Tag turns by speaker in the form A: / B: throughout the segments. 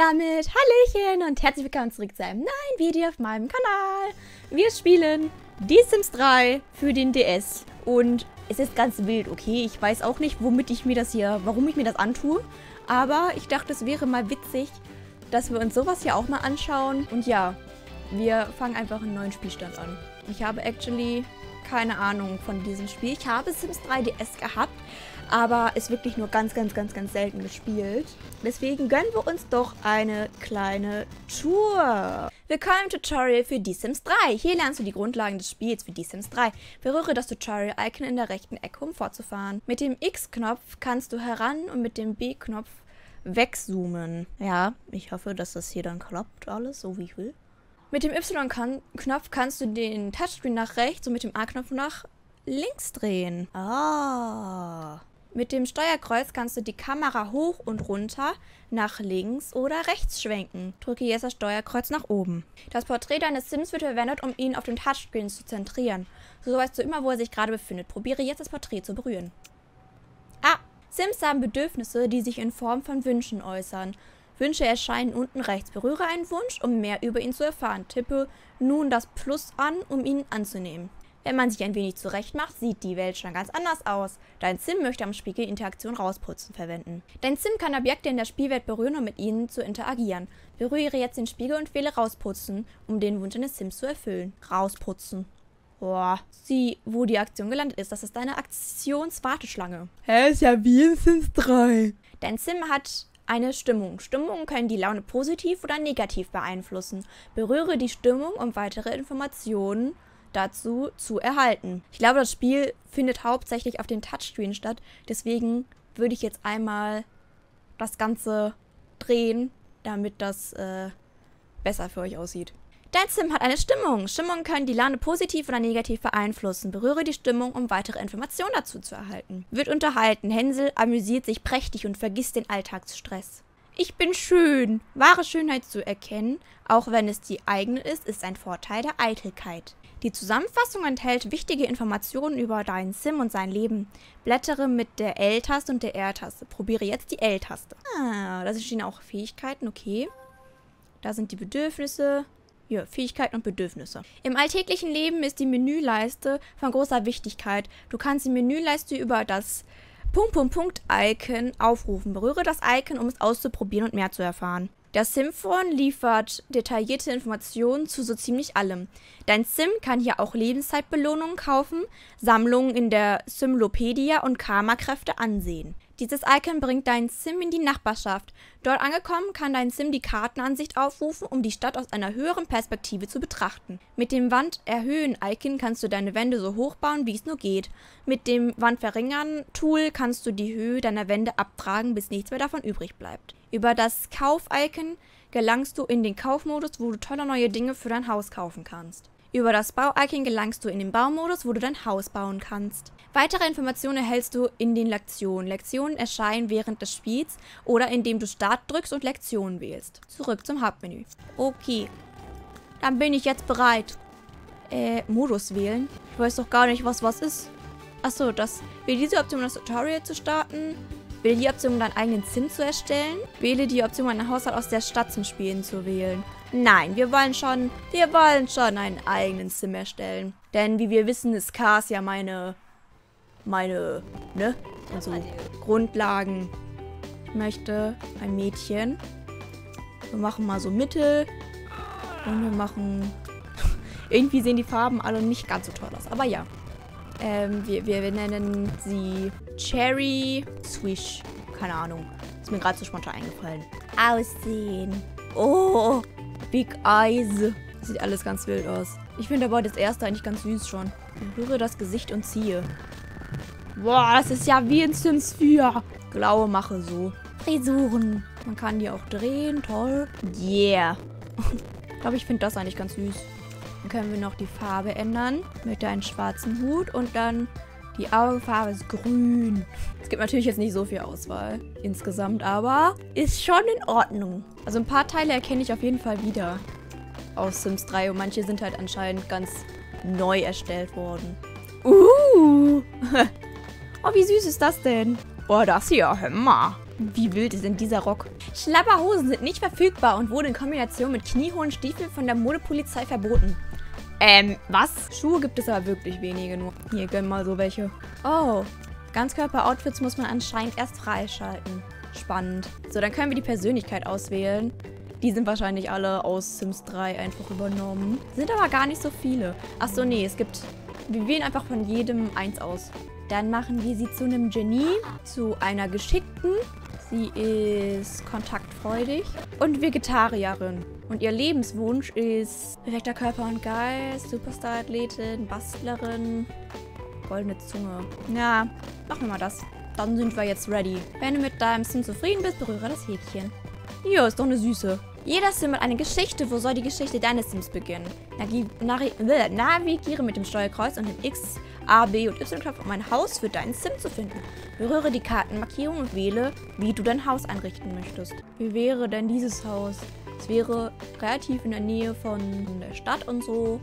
A: damit Hallöchen und herzlich willkommen zurück zu einem neuen Video auf meinem Kanal. Wir spielen Die Sims 3 für den DS und es ist ganz wild, okay? Ich weiß auch nicht, womit ich mir das hier, warum ich mir das antue, aber ich dachte, es wäre mal witzig, dass wir uns sowas hier auch mal anschauen. Und ja, wir fangen einfach einen neuen Spielstand an. Ich habe actually keine Ahnung von diesem Spiel. Ich habe Sims 3 DS gehabt, aber ist wirklich nur ganz, ganz, ganz, ganz selten gespielt. Deswegen gönnen wir uns doch eine kleine Tour. Willkommen im Tutorial für Die Sims 3. Hier lernst du die Grundlagen des Spiels für Die Sims 3. Berühre das Tutorial-Icon in der rechten Ecke, um fortzufahren. Mit dem X-Knopf kannst du heran und mit dem B-Knopf wegzoomen. Ja, ich hoffe, dass das hier dann klappt alles, so wie ich will. Mit dem Y-Knopf kannst du den Touchscreen nach rechts und mit dem A-Knopf nach links drehen. Ah. Mit dem Steuerkreuz kannst du die Kamera hoch und runter, nach links oder rechts schwenken. Drücke jetzt das Steuerkreuz nach oben. Das Porträt deines Sims wird verwendet, um ihn auf dem Touchscreen zu zentrieren. So weißt du immer, wo er sich gerade befindet. Probiere jetzt das Porträt zu berühren. Ah, Sims haben Bedürfnisse, die sich in Form von Wünschen äußern. Wünsche erscheinen unten rechts. Berühre einen Wunsch, um mehr über ihn zu erfahren. Tippe nun das Plus an, um ihn anzunehmen. Wenn man sich ein wenig zurecht macht, sieht die Welt schon ganz anders aus. Dein Sim möchte am Spiegel Interaktion rausputzen verwenden. Dein Sim kann Objekte in der Spielwelt berühren, um mit ihnen zu interagieren. Berühre jetzt den Spiegel und wähle rausputzen, um den Wunsch deines Sims zu erfüllen. Rausputzen. Boah, sieh, wo die Aktion gelandet ist. Das ist deine Aktionswarteschlange.
B: Hä, ist ja wie in Sims 3.
A: Dein Sim hat eine Stimmung. Stimmungen können die Laune positiv oder negativ beeinflussen. Berühre die Stimmung, um weitere Informationen dazu zu erhalten. Ich glaube, das Spiel findet hauptsächlich auf den Touchscreen statt. Deswegen würde ich jetzt einmal das Ganze drehen, damit das äh, besser für euch aussieht. Dein Sim hat eine Stimmung. Stimmungen können die Laune positiv oder negativ beeinflussen. Berühre die Stimmung, um weitere Informationen dazu zu erhalten. Wird unterhalten. Hänsel amüsiert sich prächtig und vergisst den Alltagsstress. Ich bin schön. Wahre Schönheit zu erkennen, auch wenn es die eigene ist, ist ein Vorteil der Eitelkeit. Die Zusammenfassung enthält wichtige Informationen über deinen Sim und sein Leben. Blättere mit der L-Taste und der R-Taste. Probiere jetzt die L-Taste. Ah, da stehen auch Fähigkeiten, okay. Da sind die Bedürfnisse. Ja, Fähigkeiten und Bedürfnisse. Im alltäglichen Leben ist die Menüleiste von großer Wichtigkeit. Du kannst die Menüleiste über das Punkt, Punkt, Punkt Icon aufrufen. Berühre das Icon, um es auszuprobieren und mehr zu erfahren. Der Simphon liefert detaillierte Informationen zu so ziemlich allem. Dein Sim kann hier auch Lebenszeitbelohnungen kaufen, Sammlungen in der Simlopedia und Karma-Kräfte ansehen. Dieses Icon bringt deinen Sim in die Nachbarschaft. Dort angekommen kann dein Sim die Kartenansicht aufrufen, um die Stadt aus einer höheren Perspektive zu betrachten. Mit dem Wand-Erhöhen-Icon kannst du deine Wände so hoch bauen, wie es nur geht. Mit dem Wand-Verringern-Tool kannst du die Höhe deiner Wände abtragen, bis nichts mehr davon übrig bleibt. Über das Kauf-Icon gelangst du in den Kaufmodus, wo du tolle neue Dinge für dein Haus kaufen kannst. Über das Bau-Icon gelangst du in den Baumodus, wo du dein Haus bauen kannst. Weitere Informationen erhältst du in den Lektionen. Lektionen erscheinen während des Spiels oder indem du Start drückst und Lektionen wählst. Zurück zum Hauptmenü. Okay. Dann bin ich jetzt bereit. Äh, Modus wählen? Ich weiß doch gar nicht, was was ist. Achso, das. Wähle diese Option, das Tutorial zu starten. Wähle die Option, um deinen eigenen Sim zu erstellen. Wähle die Option, um einen Haushalt aus der Stadt zum Spielen zu wählen. Nein, wir wollen schon, wir wollen schon einen eigenen Sim erstellen. Denn wie wir wissen, ist Cars ja meine, meine, ne? Also Grundlagen. Ich möchte ein Mädchen. Wir machen mal so Mittel. Und wir machen... Irgendwie sehen die Farben alle nicht ganz so toll aus. Aber ja. Ähm, wir, wir, wir nennen sie Cherry Swish. Keine Ahnung. Ist mir gerade so spontan eingefallen. Aussehen. Oh, Big Eyes. Sieht alles ganz wild aus. Ich finde aber das erste eigentlich ganz süß schon. Berühre das Gesicht und ziehe. Boah, das ist ja wie in Sims 4. Blaue mache so. Frisuren. Man kann die auch drehen. Toll. Yeah. ich glaube, ich finde das eigentlich ganz süß. Dann können wir noch die Farbe ändern. Mit einem schwarzen Hut und dann die Augenfarbe ist grün. Es gibt natürlich jetzt nicht so viel Auswahl insgesamt, aber ist schon in Ordnung. Also ein paar Teile erkenne ich auf jeden Fall wieder aus Sims 3 und manche sind halt anscheinend ganz neu erstellt worden. Uh! oh, wie süß ist das denn? Boah, das hier, mal. Wie wild ist denn dieser Rock? Schlapperhosen sind nicht verfügbar und wurden in Kombination mit kniehohen Stiefeln von der Modepolizei verboten. Ähm, was? Schuhe gibt es aber wirklich wenige nur. Hier, gönn mal so welche. Oh, Ganzkörper-Outfits muss man anscheinend erst freischalten. Spannend. So, dann können wir die Persönlichkeit auswählen. Die sind wahrscheinlich alle aus Sims 3 einfach übernommen. Sind aber gar nicht so viele. Achso, nee, es gibt... Wir wählen einfach von jedem eins aus. Dann machen wir sie zu einem Genie, zu einer Geschickten. Sie ist kontaktfreudig und Vegetarierin. Und ihr Lebenswunsch ist perfekter Körper und Geist, Superstar-Athletin, Bastlerin, goldene Zunge. Ja, machen wir mal das. Dann sind wir jetzt ready. Wenn du mit deinem Sim zufrieden bist, berühre das Häkchen. Ja, ist doch eine Süße. Jeder Sim hat eine Geschichte. Wo soll die Geschichte deines Sims beginnen? Nagi navigiere mit dem Steuerkreuz und dem X, A, B und Y-Knopf, um ein Haus für deinen Sim zu finden. Berühre die Kartenmarkierung und wähle, wie du dein Haus einrichten möchtest. Wie wäre denn dieses Haus? Es wäre relativ in der Nähe von der Stadt und so.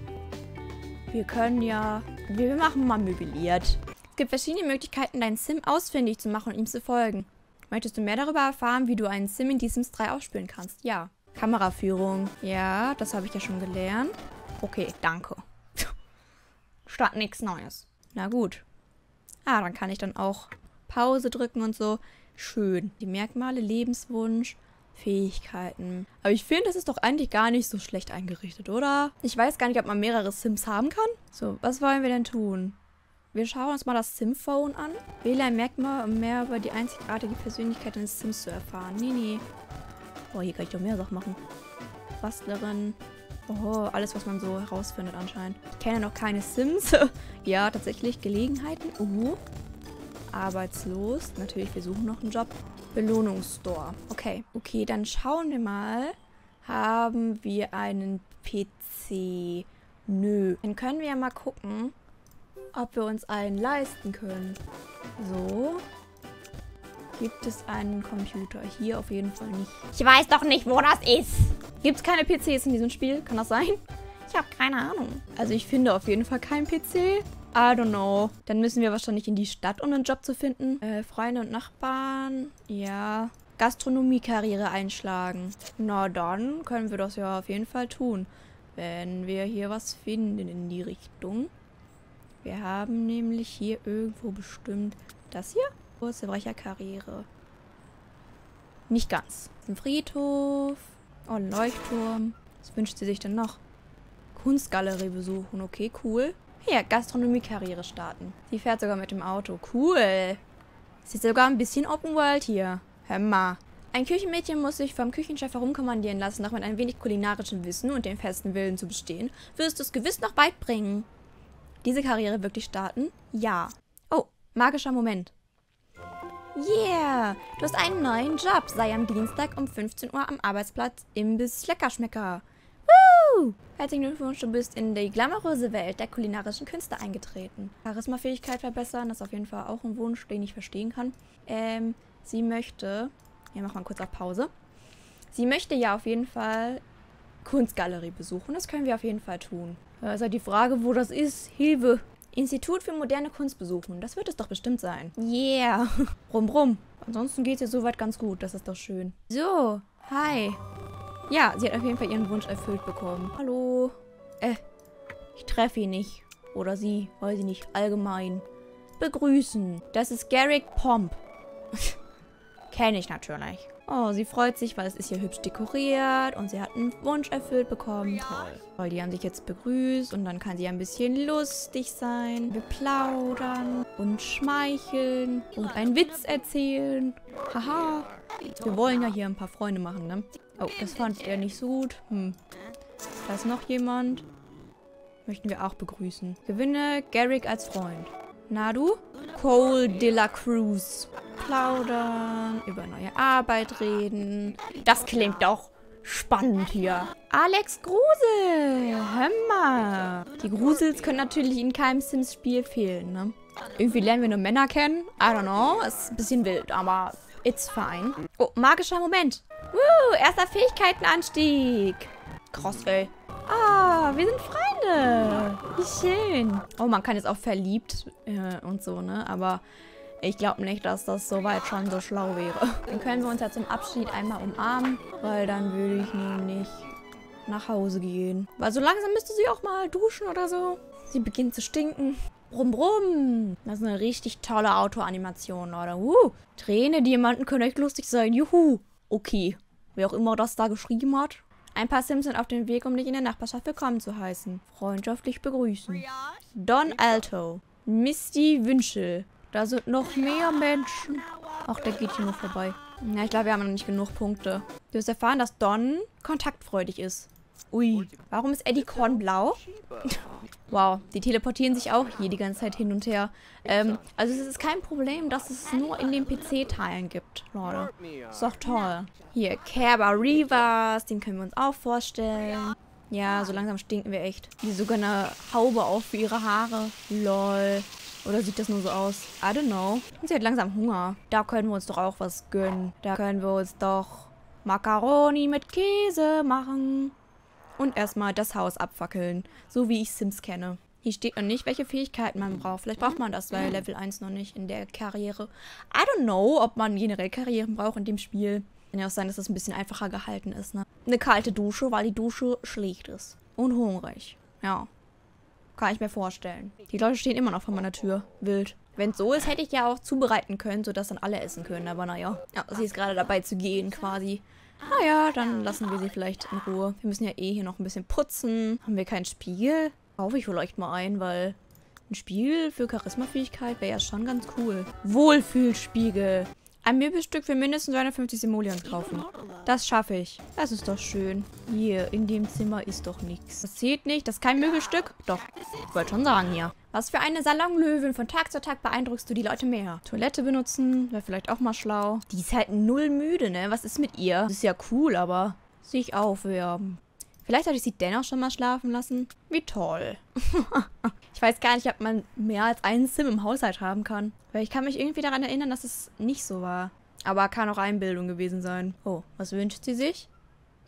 A: Wir können ja... Wir machen mal möbliert. Es gibt verschiedene Möglichkeiten, deinen Sim ausfindig zu machen und ihm zu folgen. Möchtest du mehr darüber erfahren, wie du einen Sim in die Sims 3 ausspielen kannst? Ja. Kameraführung. Ja, das habe ich ja schon gelernt. Okay, danke. Statt nichts Neues. Na gut. Ah, dann kann ich dann auch Pause drücken und so. Schön. Die Merkmale, Lebenswunsch, Fähigkeiten. Aber ich finde, das ist doch eigentlich gar nicht so schlecht eingerichtet, oder? Ich weiß gar nicht, ob man mehrere Sims haben kann. So, was wollen wir denn tun? Wir schauen uns mal das Sim-Phone an. Wähle ein Merkmal, um mehr über die einzigartige Persönlichkeit eines Sims zu erfahren. Nee, nee. Oh, hier kann ich doch mehr Sachen machen. Bastlerin. Oh, alles, was man so herausfindet anscheinend. Ich kenne noch keine Sims. ja, tatsächlich. Gelegenheiten. Uh. Arbeitslos. Natürlich, wir suchen noch einen Job. Belohnungsstore. Okay. Okay, dann schauen wir mal. Haben wir einen PC? Nö. Dann können wir ja mal gucken, ob wir uns einen leisten können. So. Gibt es einen Computer? Hier auf jeden Fall nicht. Ich weiß doch nicht, wo das ist. Gibt es keine PCs in diesem Spiel? Kann das sein? Ich habe keine Ahnung. Also ich finde auf jeden Fall keinen PC. I don't know. Dann müssen wir wahrscheinlich in die Stadt, um einen Job zu finden. Äh, Freunde und Nachbarn. Ja. Gastronomiekarriere einschlagen. Na dann können wir das ja auf jeden Fall tun. Wenn wir hier was finden in die Richtung. Wir haben nämlich hier irgendwo bestimmt das hier. Kurze Brecherkarriere. Nicht ganz. Ein Friedhof. Oh, ein Leuchtturm. Was wünscht sie sich denn noch? Kunstgalerie besuchen. Okay, cool. Hier, Gastronomiekarriere starten. Sie fährt sogar mit dem Auto. Cool. Es ist sogar ein bisschen Open World hier. Hör mal. Ein Küchenmädchen muss sich vom Küchenchef herumkommandieren lassen, doch mit ein wenig kulinarischem Wissen und dem festen Willen zu bestehen, wirst du es gewiss noch weit bringen. Diese Karriere wirklich starten? Ja. Oh, magischer Moment. Yeah, du hast einen neuen Job. Sei am Dienstag um 15 Uhr am Arbeitsplatz Imbiss Leckerschmecker. Woo! Herzlichen Glückwunsch, du bist in die glamouröse Welt der kulinarischen Künste eingetreten. Charismafähigkeit verbessern, das ist auf jeden Fall auch ein Wunsch, den ich verstehen kann. Ähm, sie möchte... Hier machen wir kurz auf Pause. Sie möchte ja auf jeden Fall Kunstgalerie besuchen. Das können wir auf jeden Fall tun. Da ist halt die Frage, wo das ist. Hilfe. Institut für moderne Kunst besuchen. Das wird es doch bestimmt sein. Yeah. Rum, rum. Ansonsten geht es ihr soweit ganz gut. Das ist doch schön. So. Hi. Ja, sie hat auf jeden Fall ihren Wunsch erfüllt bekommen. Hallo. Äh, ich treffe ihn nicht. Oder sie, weiß ich nicht, allgemein. Begrüßen. Das ist Garrick Pomp. Kenne ich natürlich. Oh, sie freut sich, weil es ist hier hübsch dekoriert und sie hat einen Wunsch erfüllt bekommen. Toll. Toll, die haben sich jetzt begrüßt und dann kann sie ein bisschen lustig sein. Wir plaudern und schmeicheln und einen Witz erzählen. Haha. Wir wollen ja hier ein paar Freunde machen, ne? Oh, das fand er nicht so gut. Hm. Da ist noch jemand. Möchten wir auch begrüßen. Gewinne Garrick als Freund. Na du? Cole de la Cruz. Plaudern, über neue Arbeit reden. Das klingt doch spannend hier. Alex Grusel. Hör mal. Die Grusels können natürlich in keinem Sims-Spiel fehlen, ne? Irgendwie lernen wir nur Männer kennen. I don't know. Ist ein bisschen wild, aber it's fine. Oh, magischer Moment. Woo, erster Fähigkeitenanstieg. Krass, ey. Ah, wir sind Freunde. Wie schön. Oh, man kann jetzt auch verliebt äh, und so, ne? Aber Ich glaube nicht, dass das soweit schon so schlau wäre. Dann können wir uns ja zum Abschied einmal umarmen, weil dann würde ich nämlich nach Hause gehen. Weil so langsam müsste sie auch mal duschen oder so. Sie beginnt zu stinken. Brumm, brumm. Das ist eine richtig tolle Autoanimation, Leute. Uh, Träne, Diamanten können echt lustig sein. Juhu. Okay. Wer auch immer das da geschrieben hat. Ein paar Sims sind auf dem Weg, um dich in der Nachbarschaft willkommen zu heißen. Freundschaftlich begrüßen. Don Alto. Misty Wünschel. Da sind noch mehr Menschen. Ach, der geht hier nur vorbei. Ja, ich glaube, wir haben noch nicht genug Punkte. Du hast erfahren, dass Don kontaktfreudig ist. Ui, warum ist Eddie Korn blau? wow, die teleportieren sich auch hier die ganze Zeit hin und her. Ähm, also es ist kein Problem, dass es nur in den PC-Teilen gibt, Leute. Ist doch toll. Hier, Kerber Reavers, den können wir uns auch vorstellen. Ja, so langsam stinken wir echt. Die sogar eine Haube auf für ihre Haare. Lol. Oder sieht das nur so aus? I don't know. Und sie hat langsam Hunger. Da können wir uns doch auch was gönnen. Da können wir uns doch Macaroni mit Käse machen. Und erstmal das Haus abfackeln. So wie ich Sims kenne. Hier steht noch nicht, welche Fähigkeiten man braucht. Vielleicht braucht man das bei Level 1 noch nicht in der Karriere. I don't know, ob man generell Karrieren braucht in dem Spiel. Kann ja auch sein, dass das ein bisschen einfacher gehalten ist, ne? Eine kalte Dusche, weil die Dusche schlecht ist. Und hungrig. Ja. Kann ich mir vorstellen. Die Leute stehen immer noch vor meiner Tür. Wild. Wenn es so ist, hätte ich ja auch zubereiten können, sodass dann alle essen können. Aber naja. Ja, sie ist gerade dabei zu gehen, quasi. Naja, dann lassen wir sie vielleicht in Ruhe. Wir müssen ja eh hier noch ein bisschen putzen. Haben wir keinen Spiegel? Kaufe ich vielleicht mal ein, weil ein Spiegel für Charismafähigkeit wäre ja schon ganz cool. Wohlfühlspiegel. Ein Möbelstück für mindestens 250 Simoleons kaufen. Das schaffe ich. Das ist doch schön. Hier, in dem Zimmer ist doch nichts. Das zählt nicht. Das ist kein Möbelstück? Doch. Ich wollte schon sagen hier. Was für eine Salonlöwin. Von Tag zu Tag beeindruckst du die Leute mehr. Toilette benutzen. Wäre vielleicht auch mal schlau. Die ist halt null müde, ne? Was ist mit ihr? Das ist ja cool, aber sich aufwärmen. Vielleicht sollte ich sie dennoch schon mal schlafen lassen. Wie toll. ich weiß gar nicht, ob man mehr als einen Sim im Haushalt haben kann. Weil ich kann mich irgendwie daran erinnern, dass es nicht so war. Aber kann auch Einbildung gewesen sein. Oh, was wünscht sie sich?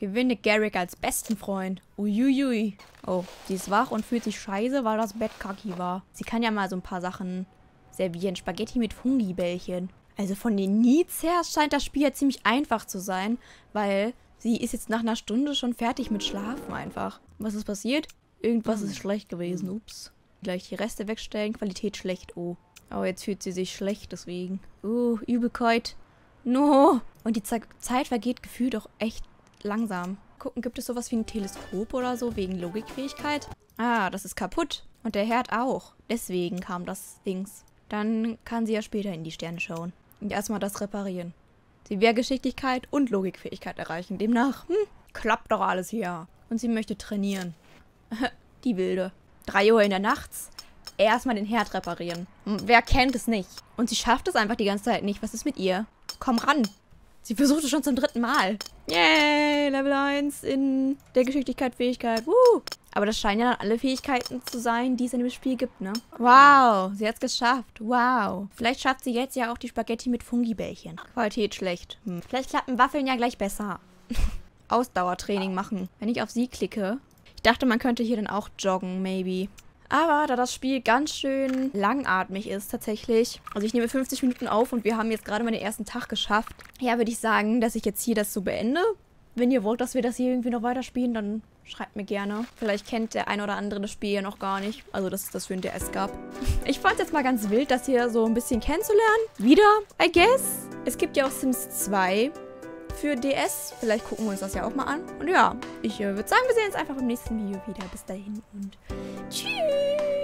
A: Gewinne Garrick als besten Freund. Uiuiui. Oh, sie ist wach und fühlt sich scheiße, weil das Bett kacki war. Sie kann ja mal so ein paar Sachen servieren. Spaghetti mit Fungibällchen. Also von den Needs her scheint das Spiel ja ziemlich einfach zu sein, weil Sie ist jetzt nach einer Stunde schon fertig mit Schlafen einfach. Was ist passiert? Irgendwas ist schlecht gewesen. Ups. Gleich die Reste wegstellen. Qualität schlecht. Oh. Aber jetzt fühlt sie sich schlecht deswegen. Uh, Übelkeit. No. Und die Ze Zeit vergeht gefühlt auch echt langsam. Gucken, gibt es sowas wie ein Teleskop oder so wegen Logikfähigkeit? Ah, das ist kaputt. Und der Herd auch. Deswegen kam das Dings. Dann kann sie ja später in die Sterne schauen. Und erstmal das reparieren. Sie will Geschicklichkeit und Logikfähigkeit erreichen. Demnach, hm, klappt doch alles hier. Und sie möchte trainieren. Die Wilde. Drei Uhr in der Nachts. Erstmal den Herd reparieren. Hm, wer kennt es nicht? Und sie schafft es einfach die ganze Zeit nicht. Was ist mit ihr? Komm ran. Sie versucht es schon zum dritten Mal. Yay, Level 1 in der Geschicklichkeit, Fähigkeit. Woo. Aber das scheinen ja dann alle Fähigkeiten zu sein, die es in dem Spiel gibt, ne? Wow, sie hat es geschafft. Wow. Vielleicht schafft sie jetzt ja auch die Spaghetti mit Fungibällchen. Qualität schlecht. Hm. Vielleicht klappen Waffeln ja gleich besser. Ausdauertraining machen. Wenn ich auf sie klicke. Ich dachte, man könnte hier dann auch joggen, maybe. Aber da das Spiel ganz schön langatmig ist tatsächlich, also ich nehme 50 Minuten auf und wir haben jetzt gerade mal den ersten Tag geschafft, ja, würde ich sagen, dass ich jetzt hier das so beende. Wenn ihr wollt, dass wir das hier irgendwie noch weiterspielen, dann schreibt mir gerne. Vielleicht kennt der ein oder andere das Spiel ja noch gar nicht. Also, dass es das für ein DS gab. Ich fand es jetzt mal ganz wild, das hier so ein bisschen kennenzulernen. Wieder, I guess. Es gibt ja auch Sims 2 für DS. Vielleicht gucken wir uns das ja auch mal an. Und ja, ich äh, würde sagen, wir sehen uns einfach im nächsten Video wieder. Bis dahin und tschüss.